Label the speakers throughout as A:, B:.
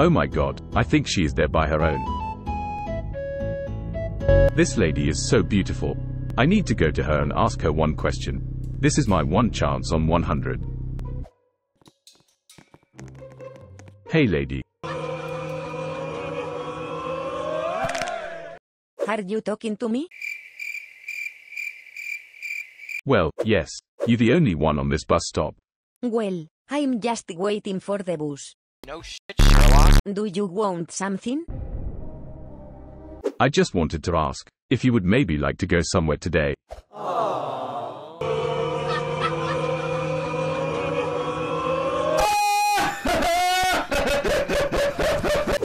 A: Oh my god, I think she is there by her own. This lady is so beautiful. I need to go to her and ask her one question. This is my one chance on 100. Hey lady,
B: Are you talking to me?
A: well, yes, You're the only one on this bus stop.
B: Well, I'm just waiting for the bus.
C: No shit, Sherlock.
B: Do you want something?
A: I just wanted to ask if you would maybe like to go somewhere today.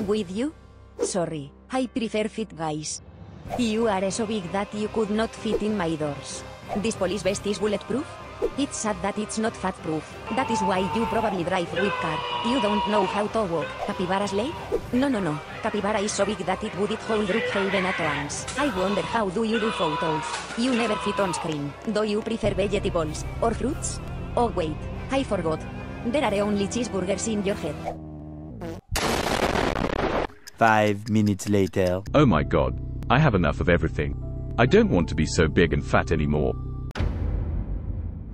B: With you? Sorry, I prefer fit guys. You are so big that you could not fit in my doors. This police vest is bulletproof? It's sad that it's not fat proof. That is why you probably drive with car. You don't know how to walk. Capybara's lake? No no no. Capybara is so big that it would it hold Brookhaven at once. I wonder how do you do photos? You never fit on screen. Do you prefer vegetables? Or fruits? Oh wait, I forgot. There are only cheeseburgers in your head.
D: Five minutes later.
A: Oh my god, I have enough of everything. I don't want to be so big and fat anymore.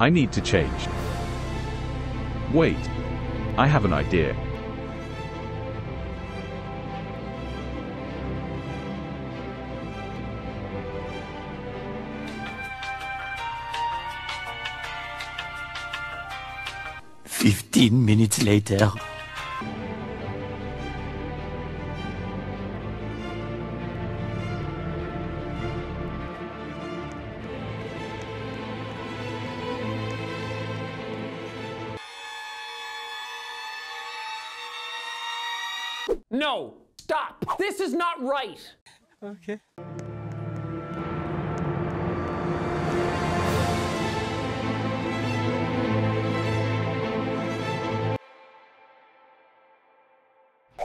A: I need to change. Wait. I have an idea.
D: Fifteen minutes later.
E: No! Stop! This is not right!
D: Okay.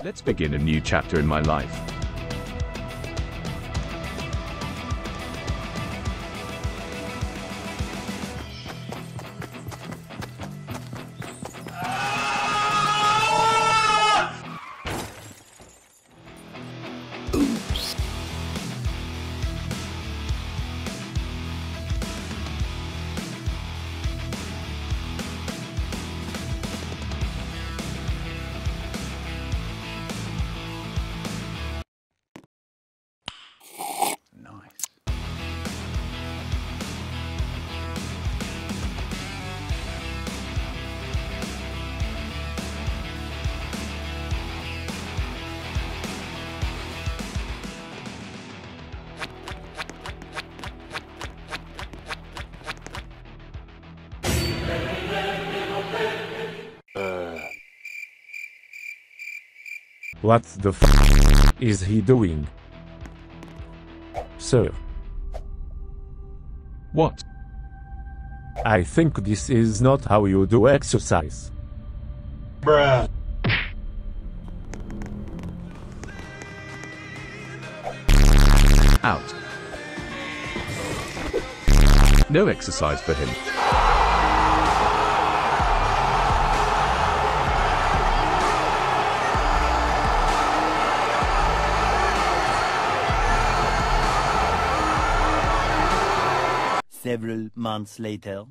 A: Let's begin a new chapter in my life.
F: What the f is he doing? Sir,
A: What?
F: I think this is not how you do exercise.
A: Out. No exercise for him.
D: Several months later.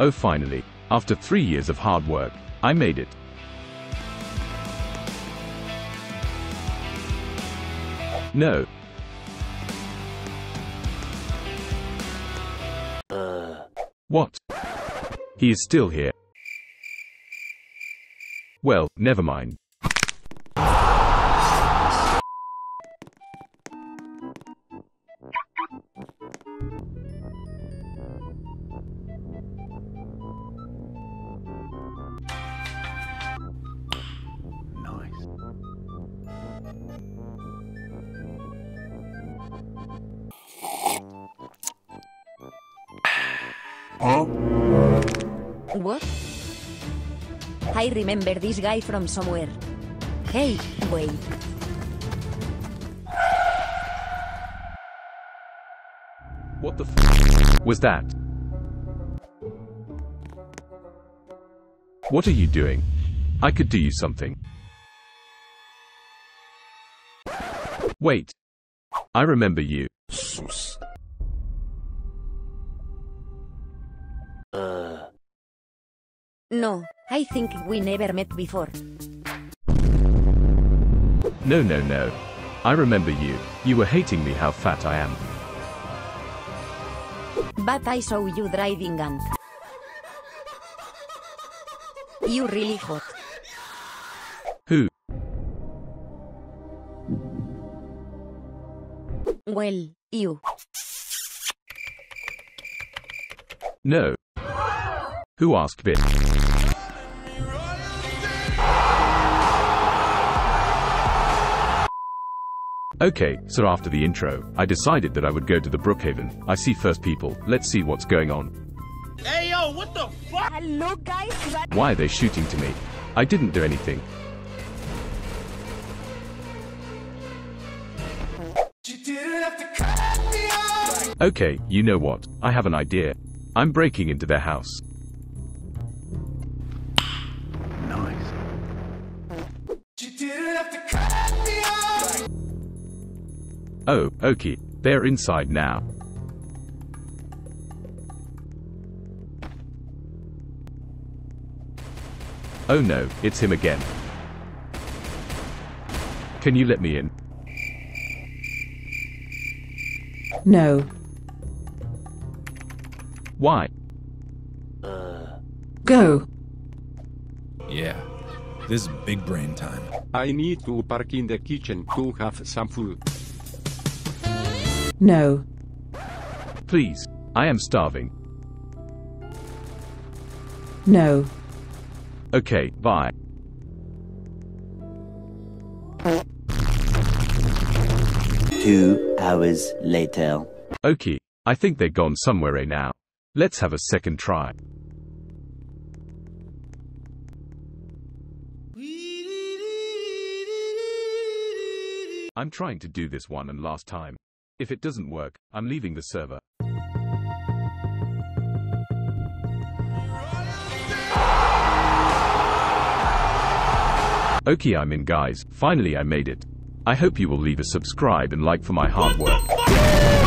A: Oh, finally. After three years of hard work, I made it. No. Uh. What? He is still here. Well, never mind.
D: Nice.
B: What? I remember this guy from somewhere. Hey, wait.
A: What What the f was that? What are you doing? I could do you something. Wait. I remember you.
B: No, I think we never met before.
A: No, no, no. I remember you. You were hating me how fat I am.
B: But I saw you driving and... You really hot.
A: Who?
B: Well, you.
A: No. Who asked this? Okay, so after the intro, I decided that I would go to the Brookhaven. I see first people. Let's see what's going on.
C: Hey, yo, what the fuck?
B: Hello guys,
A: Why are they shooting to me? I didn't do anything. Okay, you know what? I have an idea. I'm breaking into their house. Oh, okay. They're inside now. Oh no, it's him again. Can you let me in?
G: No.
A: Why? Uh.
G: Go.
H: Yeah, this is big brain time.
I: I need to park in the kitchen to have some food.
G: No.
A: Please. I am starving.
G: No.
A: Okay, bye.
D: Two hours later.
A: Okay. I think they're gone somewhere eh now. Let's have a second try. I'm trying to do this one and last time. If it doesn't work, I'm leaving the server. Okay, I'm in guys. Finally I made it. I hope you will leave a subscribe and like for my hard work.